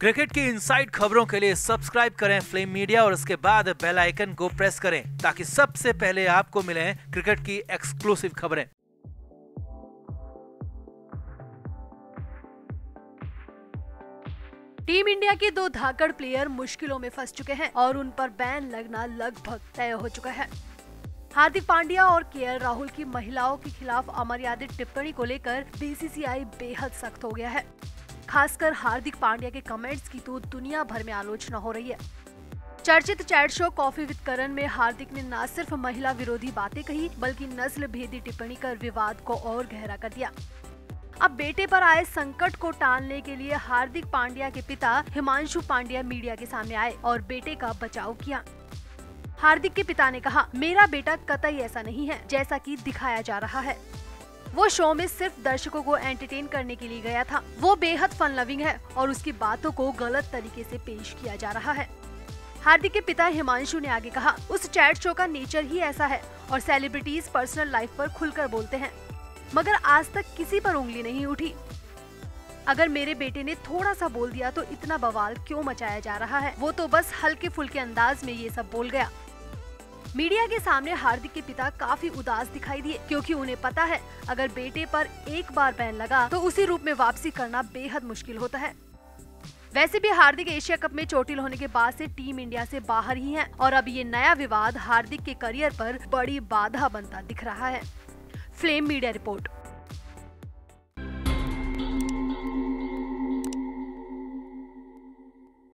Cricket की inside खबरों के लिए सब्सक्राइब करें फ्लेम मीडिया और उसके बाद बेल आइकन को प्रेस करें ताकि सबसे पहले आपको मिले क्रिकेट की एक्सक्लूसिव खबरें। टीम इंडिया के दो धाकड़ प्लेयर मुश्किलों में फंस चुके हैं और उन पर बैन लगना लगभग तय हो चुका है। हार्दिक पांड्या और के राहुल की महिलाओं के खिलाफ अमर्यादित टिप्पणी को लेकर बीसीसीआई बेहद सख्त हो गया है। खासकर हार्दिक पांड्या के कमेंट्स की तो दुनिया भर में आलोचना हो रही है। चर्चित chat show coffee with Karan में हार्दिक ने न सिर्फ़ महिला विरोधी बातें कही, बल्कि नस्ल भेदी टिप्पणी कर विवाद को और गहरा कर दिया। अब बेटे पर आए संकट को टालने के लिए हार्दिक पांड्या के पिता हिमांशु पांड्या मीडिया के सामने आए और बेटे का बचाव किया। हार्दिक के पिता ने कहा, मेरा बेटा कतई ऐसा नहीं है जैसा कि दिखाया जा रहा है। वो शो में सिर्फ़ दर्शकों को एंटरटेन करने के लिए गया था। वो बेहद फन लविंग है और उसकी बातों को गलत तरीके से पेश किया जा रहा है। हार्दिक के पिता हिमांशु ने आगे कहा, उस चैट शो का नेचर ही ऐसा है और सेलिब्रिटीज पर्सनल लाइफ पर खुलकर बोलते हैं। मगर आज तक किसी पर उंगली नहीं उठी। अगर मेरे बेटे ने थोड़ा सा बोल दिया तो इतना बवाल क्यों मचाया जा रहा है? वो तो बस हल्के फुल्के अंदाज में ये सब बोल गया। मीडिया के सामने हार्दिक के पिता काफ़ी उदास दिखाई दिए, क्योंकि उन्हें पता है, अगर बेटे पर एक बार बैन लगा तो उसी रूप में वापसी करना बेहद मुश्किल होता है। वैसे भी हार्दिक एशिया कप में चोटिल होने के बाद से टीम इंडिया से बाहर ही हैं, और अब ये नया विवाद हार्दिक के करियर पर बड़ी बाधा बनता दिख रहा है। Flame media report.